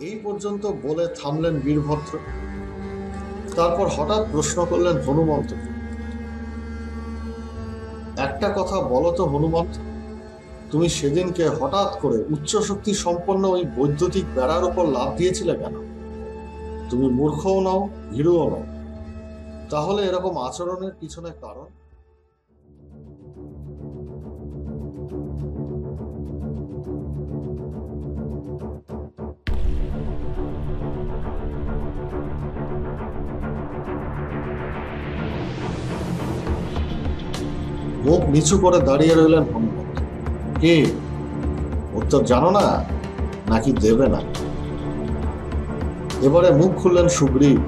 এই পর্যন্ত বলে থামলেন বীরভদ্র। তারপর হঠাৎ প্রশ্ন করলেন হনুমন্ত। একটা কথা বলো তো হনুমন্ত, তুমি সেদিনকে হঠাৎ করে উচ্চ শক্তি সম্পন্ন ওই বৈদ্যুতিক বেড়ার উপর লাভ দিয়েছিলে কেন? তুমি মূর্খও নও, ভীরুও নও। তাহলে এরকম আচরণের পিছনে কারণ? মুখ নিচু করে দাঁড়িয়ে রইলেন হনুমন্ত কে? উত্তর জানো না? নাকি দেবে না? এবারে মুখ খুললেন সুগ্রীব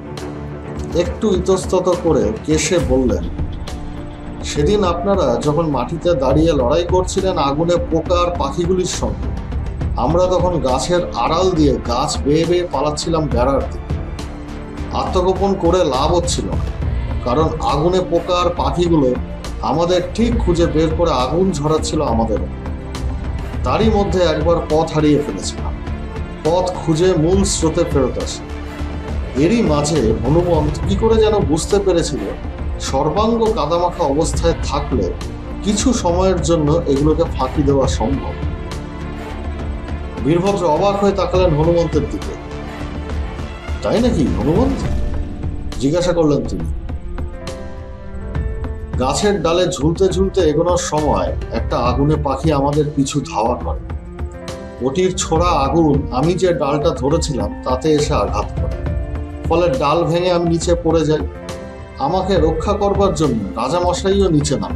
একটু ইতস্তত করে কেশে বললেন, সেদিন আপনারা যখন মাটিতে দাঁড়িয়ে লড়াই করছিলেন আগুনে পোকার পাখিগুলির সঙ্গে, আমরা তখন গাছের আড়াল দিয়ে গাছ বেয়ে বেয়ে পালাচ্ছিলাম বেড়ার দিকে। আত্মগোপন করে লাভ হচ্ছিল কারণ আগুনে পোকার পাখিগুলো আমাদের ঠিক খুঁজে বের করে আগুন ঝরাচ্ছিল আমাদের। তারই মধ্যে একবার পথ হারিয়ে ফেলেছিলাম। পথ খুঁজে মূল স্রোতে ফেরত আসে। এরই মাঝে হনুমন্ত কি করে যেন বুঝতে পেরেছিল, সর্বাঙ্গ কাদামাখা অবস্থায় থাকলে কিছু সময়ের জন্য এগুলোকে ফাঁকি দেওয়া সম্ভব। বীরভদ্র অবাক হয়ে তাকালেন হনুমন্তের দিকে। তাই নাকি হনুমন্ত? জিজ্ঞাসা করলেন তিনি। গাছের ডালে ঝুলতে ঝুলতে এগোনোর সময় একটা আগুনে পাখি আমাদের পিছু ধাওয়া করে। ওটির ছোড়া আগুন, আমি যে ডালটা ধরেছিলাম, তাতে এসে আঘাত করে। ফলে ডাল ভেঙে আমি নিচে পড়ে যাই। আমাকে রক্ষা করবার জন্য রাজামশাইও নিচে নাম।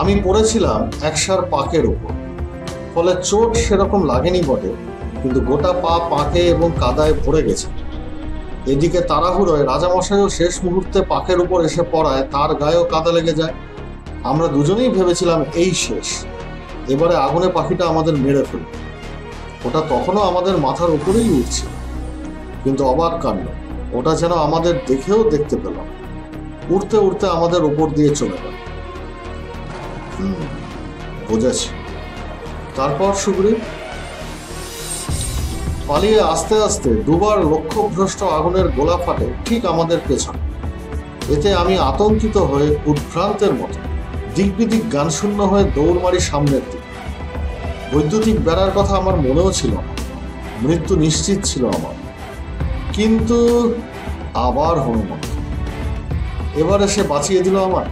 আমি পড়েছিলাম একসার পাকের ওপর ফলে চোট সেরকম লাগেনি বটে, কিন্তু গোটা পা পাকে এবং কাদায় ভরে গেছে। এদিকে তাড়াহুড়োয় রাজামশাইও শেষ মুহূর্তে পাখের উপর এসে পড়ায় তার গায়েও কাদা লেগে যায়। আমরা দুজনেই ভেবেছিলাম এই শেষ। এবারে আগুনে পাখিটা আমাদের মেরে ফেলবে। ওটা তখনও আমাদের মাথার উপরেই উঠছে কিন্তু অবাক কাণ্ড ওটা যেন আমাদের দেখেও দেখতে পেলাম উড়তে উড়তে আমাদের উপর দিয়ে চলে গেল। হুম, বোঝাচ্ছি তারপর সুগ্রীব? পালিয়ে আস্তে আস্তে দুবার লক্ষ্যভ্রষ্ট আগুনের গোলা ফাটে ঠিক আমাদের পেছনে। এতে আমি আতঙ্কিত হয়ে উদ্ভ্রান্তের মতো দিক বিদিক গান শূন্য হয়ে দৌড় মারি সামনের দিকে। বৈদ্যুতিক বেড়ার কথা আমার মনেও ছিল না। মৃত্যু নিশ্চিত ছিল আমার। কিন্তু আবার হনুমান। এবার এসে বাঁচিয়ে দিল আমার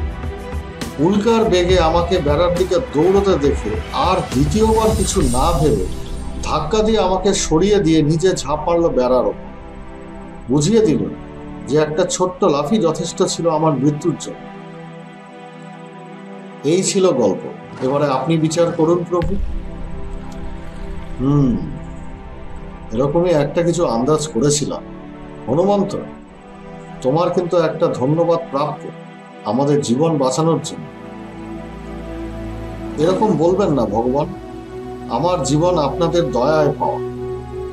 উল্কার বেগে আমাকে বেড়ার দিকে দৌড়তে দেখে আর দ্বিতীয়বার কিছু না ভেবে ধাক্কা দিয়ে আমাকে সরিয়ে দিয়ে নিজে ঝাঁপ মারলো বেড়ার ওপর। বুঝিয়ে দিল যে একটা ছোট্ট লাফি যথেষ্ট ছিল আমার মৃত্যুর জন্য। এই ছিল গল্প। এবারে আপনি বিচার করুন, প্রভু। হুম, এরকমই একটা কিছু আন্দাজ করেছিলাম। হনুমন্ত, তোমার কিন্তু একটা ধন্যবাদ প্রাপ্য আমাদের জীবন বাঁচানোর জন্য। এরকম বলবেন না, ভগবান। আমার জীবন আপনাদের দয়ায় পাওয়া।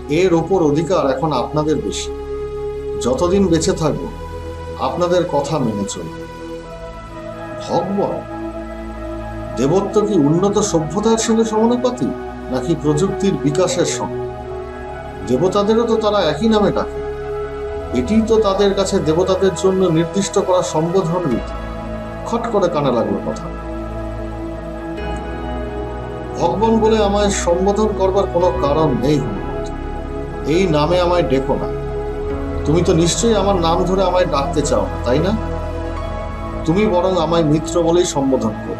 এর ওপর অধিকার এখন আপনাদের বেশি। যতদিন বেঁচে থাকব, আপনাদের কথা মেনে চলব। ভগবান, দেবত্ব কি উন্নত সভ্যতার সঙ্গে সমানুপাতি নাকি প্রযুক্তির বিকাশের সঙ্গে? দেবতাদেরও তো তারা একই নামে ডাকে। এটিই তো তাদের কাছে দেবতাদের জন্য নির্দিষ্ট করা সম্বোধন রীতি। খট করে কানে লাগল কথা। ভগবান বলে আমায় সম্বোধন করবার কোনো কারণ নেই। এই নামে আমায় ডেকো না। তুমি তো নিশ্চয়ই আমার নাম ধরে আমায় ডাকতে চাও, তাই না? তুমি বরং আমায় মিত্র বলেই সম্বোধন করো।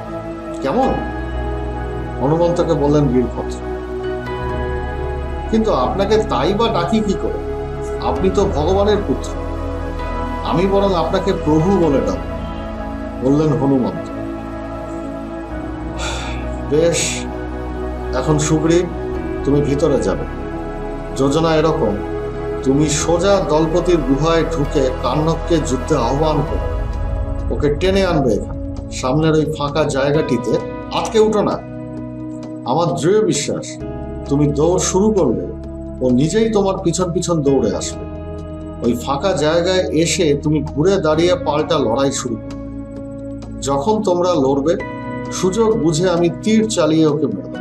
কেমন? হনুমন্তকে বললেন বীরভদ্র। কিন্তু আপনাকে তাই বা ডাকি কি করে? আপনি তো ভগবানের পুত্র। আমি বরং আপনাকে প্রভু বলে ডাক, বললেন হনুমন্ত। বেশ এখন সুগ্রীব তুমি ভিতরে যাবে। যোজনা এরকম, তুমি সোজা দলপতির গুহায় ঢুকে কান্নককে যুদ্ধে আহ্বান করো। ওকে টেনে আনবে সামনের ওই ফাঁকা জায়গাটিতে আটকে উঠো না। আমার দৃঢ় বিশ্বাস, তুমি দৌড় শুরু করলে, ও নিজেই তোমার পিছন পিছন দৌড়ে আসবে। ওই ফাঁকা জায়গায় এসে তুমি ঘুরে দাঁড়িয়ে পাল্টা লড়াই শুরু যখন তোমরা লড়বে, সুযোগ বুঝে আমি তীর চালিয়ে ওকে মেরে দেবো।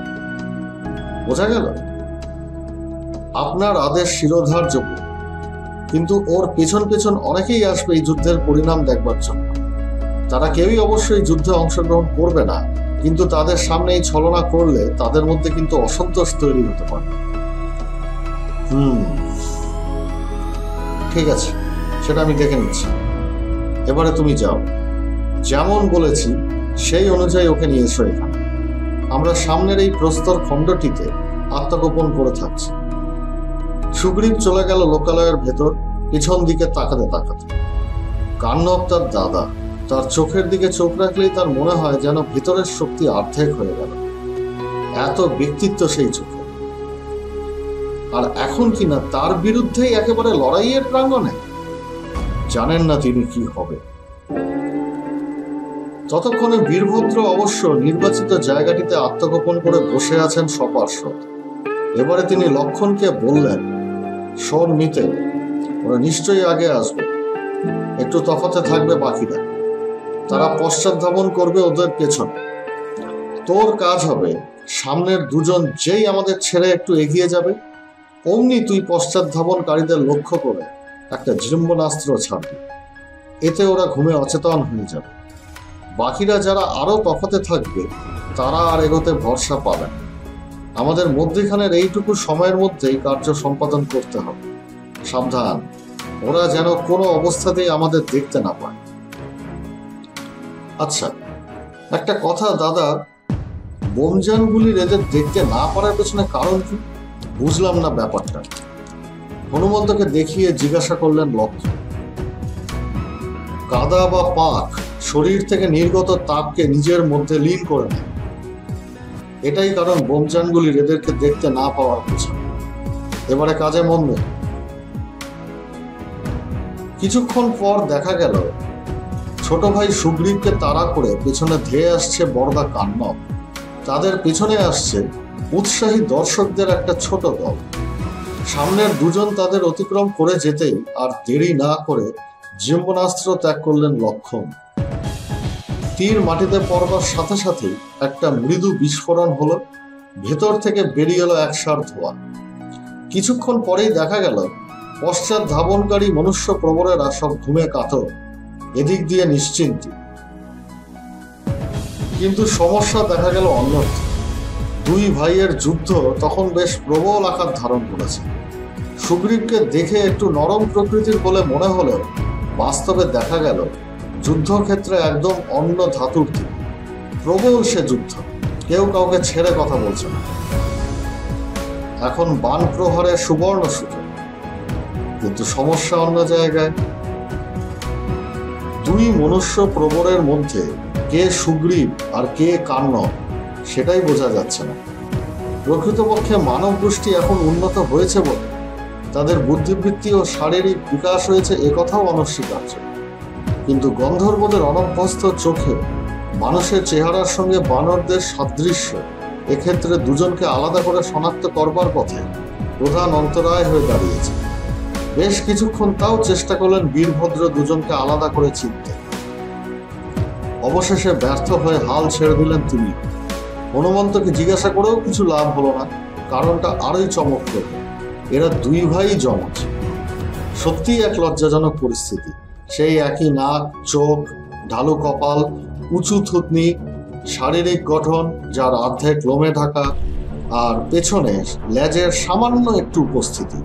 বোঝা গেল? আপনার আদেশ শিরোধার যোগ্য কিন্তু ওর পেছন পেছন অনেকেই আসবে এই যুদ্ধের পরিণাম দেখবার জন্য। তারা কেউই অবশ্যই যুদ্ধে অংশগ্রহণ করবে না, কিন্তু তাদের সামনে এই ছলনা করলে তাদের মধ্যে কিন্তু অসন্তোষ তৈরি হতে পারে। হুম, ঠিক আছে, সেটা আমি দেখে নিচ্ছি। এবারে তুমি যাও। যেমন বলেছি, সেই অনুযায়ী ওকে নিয়ে এসো এখানে। আমরা সামনের এই প্রস্তর খণ্ডটিতে আত্মগোপন করে থাকছি। সুগ্রীব চলে গেল লোকালয়ের ভেতর, পিছন দিকে তাকাতে তাকাতে। কান্নব তার দাদা, তার চোখের দিকে চোখ রাখলেই তার মনে হয় যেন ভিতরের শক্তি অর্ধেক হয়ে গেল। এত ব্যক্তিত্ব সেই চোখে। আর এখন কি না তার বিরুদ্ধেই একেবারে লড়াইয়ের প্রাঙ্গণে? জানেন না তিনি কি হবে। ততক্ষণে বীরভদ্র অবশ্য নির্বাচিত জায়গাটিতে আত্মগোপন করে বসে আছেন সপার্শ্বদ এবারে তিনি লক্ষণকে বললেন, শোন নিতে ওরা নিশ্চয়ই আগে আসবে। একটু তফাতে থাকবে বাকিরা। তারা পশ্চাৎধাবন করবে ওদের পেছনে। তোর কাজ হবে, সামনের দুজন যেই আমাদের ছেড়ে একটু এগিয়ে যাবে, অমনি তুই পশ্চাৎধাবনকারীদের লক্ষ্য করে একটা জৃম্বনাস্ত্র ছাড়বি। এতে ওরা ঘুমে অচেতন হয়ে যাবে। বাকিরা যারা আরও তফাতে থাকবে, তারা আর এগোতে ভরসা পাবে না। আমাদের মধ্যেখানের এইটুকু সময়ের মধ্যেই কার্য সম্পাদন করতে হবে। সাবধান, ওরা যেন কোনো অবস্থাতেই আমাদের দেখতে না পায়। আচ্ছা একটা কথা, দাদা বোমজানগুলির এদের দেখতে না পারার পেছনে কারণ কি? বুঝলাম না ব্যাপারটা। হনুমন্তকে দেখিয়ে জিজ্ঞাসা করলেন লক্ষ্য কাদা বা পাক শরীর থেকে নির্গত তাপকে নিজের মধ্যে লীন করে নেয় এটাই কারণ বোমচানগুলির এদেরকে দেখতে না পাওয়ার পেছনে। এবারে কাজে মন নেই কিছুক্ষণ পর দেখা গেল, ছোট ভাই সুগ্রীবকে তাড়া করে পেছনে ধেয়ে আসছে বড়দা কান্নব তাদের পেছনে আসছে উৎসাহী দর্শকদের একটা ছোট দল। সামনের দুজন তাদের অতিক্রম করে যেতেই আর দেরি না করে জিম্বনাস্ত্র ত্যাগ করলেন লক্ষণ। তীর মাটিতে পড়বার সাথে সাথে একটা মৃদু বিস্ফোরণ হলো, ভেতর থেকে বেরিয়ে এলো একসার ধোয়া। কিছুক্ষণ পরেই দেখা গেল, পশ্চাৎ ধাবনকারী মনুষ্য প্রবরেরা সব ঘুমে কাতর, এদিক দিয়ে নিশ্চিন্ত। কিন্তু সমস্যা দেখা গেল অন্যত্র। দুই ভাইয়ের যুদ্ধ তখন বেশ প্রবল আকার ধারণ করেছে। সুগ্রীবকে দেখে একটু নরম প্রকৃতির বলে মনে হলেও বাস্তবে দেখা গেল যুদ্ধক্ষেত্রে একদম অন্য ধাতুর দিক প্রবল সে যুদ্ধ। কেউ কাউকে ছেড়ে কথা বলছে না। এখন বান প্রহারের সুবর্ণ সুযোগ। কিন্তু সমস্যা অন্য জায়গায়। দুই মনুষ্য প্রবরের মধ্যে কে সুগ্রীব আর কে কান্ন সেটাই বোঝা যাচ্ছে না। প্রকৃতপক্ষে মানব গোষ্ঠী এখন উন্নত হয়েছে বলে তাদের বুদ্ধিবৃত্তি ও শারীরিক বিকাশ হয়েছে একথাও অনস্বীকার্য। কিন্তু গন্ধর্বদের অনভ্যস্ত চোখে মানুষের চেহারার সঙ্গে বানরদের সাদৃশ্য, এক্ষেত্রে দুজনকে আলাদা করে শনাক্ত করবার পথে প্রধান অন্তরায় হয়ে দাঁড়িয়েছে। বেশ কিছুক্ষণ তাও চেষ্টা করলেন বীরভদ্র দুজনকে আলাদা করে চিনতে। অবশেষে ব্যর্থ হয়ে হাল ছেড়ে দিলেন তিনি। হনুমন্তকে জিজ্ঞাসা করেও কিছু লাভ হলো না, কারণটা আরোই চমকপ্রদ। এরা দুই ভাই জমজ। সত্যিই এক লজ্জাজনক পরিস্থিতি। সেই একই নাক, চোখ, ঢালু কপাল, উঁচু থুতনি, শারীরিক গঠন, যার অর্ধেক লোমে ঢাকা, আর পেছনে লেজের সামান্য একটু উপস্থিতি।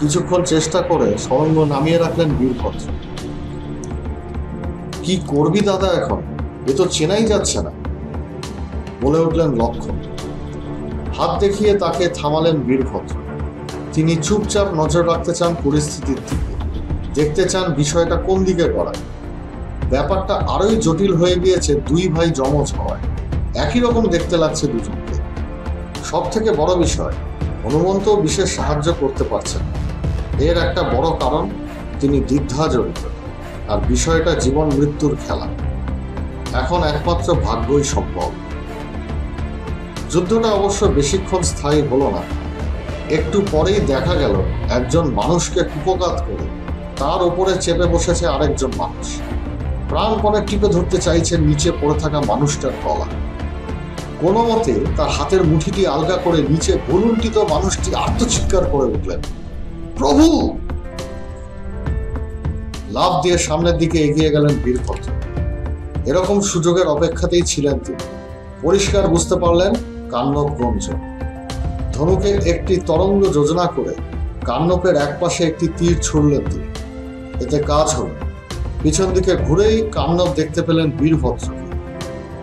কিছুক্ষণ চেষ্টা করে সরঙ্গ নামিয়ে রাখলেন বীরভদ্র। কি করবি দাদা এখন? এ তো চেনাই যাচ্ছে না। বলে উঠলেন লক্ষণ। হাত দেখিয়ে তাকে থামালেন বীরভদ্র। তিনি চুপচাপ নজর রাখতে চান পরিস্থিতির দিকে। দেখতে চান বিষয়টা কোন দিকে গড়ায়। ব্যাপারটা আরোই জটিল হয়ে গিয়েছে দুই ভাই জমজ হওয়ায়। একই রকম দেখতে লাগছে দুজনকে। সব থেকে বড় বিষয় হনুমন্ত বিশেষ সাহায্য করতে পারছেন না। এর একটা বড় কারণ, তিনি দ্বিধা জড়িত আর বিষয়টা জীবন মৃত্যুর খেলা। এখন একমাত্র ভাগ্যই সম্ভব। যুদ্ধটা অবশ্য বেশিক্ষণ স্থায়ী হলো না। একটু পরেই দেখা গেল একজন মানুষকে কুপকাত করে তার উপরে চেপে বসেছে আরেকজন মানুষ। প্রাণপণে টিপে ধরতে চাইছেন নিচে পড়ে থাকা মানুষটার গলা। কোনো মতে তার হাতের মুঠিটি আলগা করে নিচে ভুলুন্টিত মানুষটি আত্মচিৎকার করে উঠলেন। প্রভু! লাভ দিয়ে সামনের দিকে এগিয়ে গেলেন বীরভদ্র। এরকম সুযোগের অপেক্ষাতেই ছিলেন তিনি। পরিষ্কার বুঝতে পারলেন কান্নব গঞ্জন। ধনুকে একটি তরঙ্গ যোজনা করে কান্নপের একপাশে একটি তীর ছুড়লেন তিনি। এতে কাজ হল। পিছন দিকে ঘুরেই কান্নব দেখতে পেলেন বীরভদ্রকে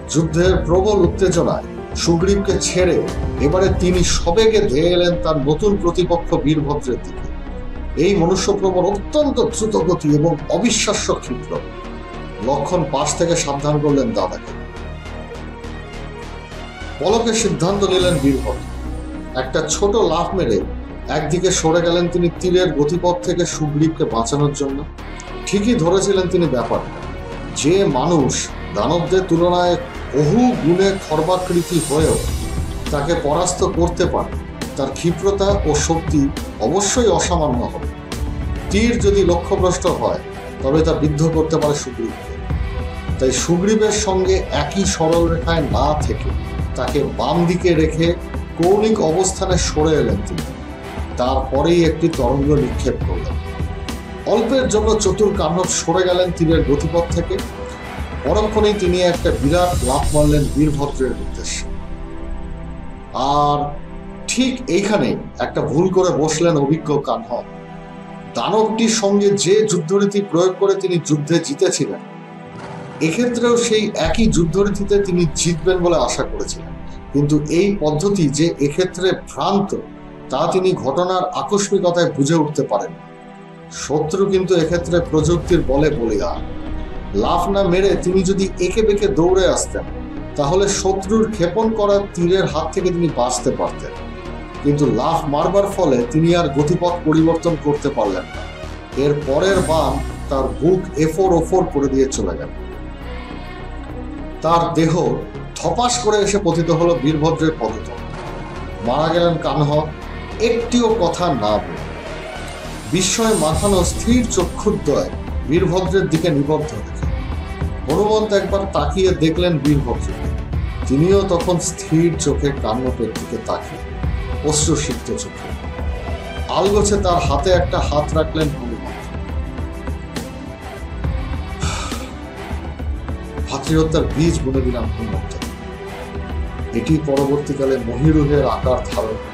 যুদ্ধের প্রবল উত্তেজনায় সুগ্রীবকে ছেড়ে এবারে তিনি সবেগে ধেয়ে এলেন তার নতুন প্রতিপক্ষ বীরভদ্রের দিকে। এই মনুষ্যপ্রবর অত্যন্ত দ্রুতগতি এবং অবিশ্বাস্য ক্ষিপ্র। লক্ষণ পাশ থেকে সাবধান করলেন দাদাকে। পলকে সিদ্ধান্ত নিলেন বীরভদ্র একটা ছোট লাফ মেরে একদিকে সরে গেলেন তিনি তীরের গতিপথ থেকে সুগ্রীবকে বাঁচানোর জন্য। ঠিকই ধরেছিলেন তিনি ব্যাপারটা যে মানুষ দানবদের তুলনায় বহু গুণে খর্বাকৃতি হয়েও তাকে পরাস্ত করতে পারে, তার ক্ষিপ্রতা ও শক্তি অবশ্যই অসামান্য হবে। তীর যদি লক্ষ্যভ্রষ্ট হয়, তবে তা বিদ্ধ করতে পারে সুগ্রীবকে। তাই সুগ্রীবের সঙ্গে একই সরল রেখায় না থেকে তাকে বাম দিকে রেখে কৌণিক অবস্থানে সরে এলেন তিনি। তারপরেই একটি তরঙ্গ নিক্ষেপ করলেন অল্পের জন্য চতুর কান্নব সরে গেলেন তীরের গতিপথ থেকে। পরক্ষণেই তিনি একটা বিরাট লাফ মারলেন বীরভদ্রের উদ্দেশ্যে। আর ঠিক এইখানে একটা ভুল করে বসলেন অভিজ্ঞ কানহব দানবটির সঙ্গে যে যুদ্ধরীতি প্রয়োগ করে তিনি যুদ্ধে জিতেছিলেন, এক্ষেত্রেও সেই একই যুদ্ধরীতিতে তিনি জিতবেন বলে আশা করেছিলেন। কিন্তু এই পদ্ধতি যে এক্ষেত্রে ভ্রান্ত তা তিনি ঘটনার আকস্মিকতায় বুঝে উঠতে পারেন। শত্রু কিন্তু এক্ষেত্রে প্রযুক্তির বলে বলিয়ান লাফ না মেরে তিনি যদি একে বেঁকে দৌড়ে আসতেন, তাহলে শত্রুর ক্ষেপণ করা তীরের হাত থেকে তিনি বাঁচতে পারতেন। কিন্তু লাফ মারবার ফলে তিনি আর গতিপথ পরিবর্তন করতে পারলেন না। এর পরের বান তার বুক এফোর ওফোর করে দিয়ে চলে গেল। তার দেহ থপাস করে এসে পতিত হলো বীরভদ্রের পদতল। মারা গেলেন কানহ একটিও কথা না বলে। বিস্ময়ে মাথানো স্থির চক্ষুদ্বয় বীরভদ্রের দিকে নিবদ্ধ রেখে হনুমন্ত একবার তাকিয়ে দেখলেন বীরভদ্রকে। তিনিও তখন স্থির চোখে কান্নপের দিকে তাকিয়ে, অশ্রুসিক্ত চোখে। আলগোছে তার হাতে একটা হাত রাখলেন হনুমন্ত। ভাতৃহত্যার বীজ বুনে দিলাম হনুমন্ত। এটি পরবর্তীকালে মহিরুহের আকার ধারণ করতে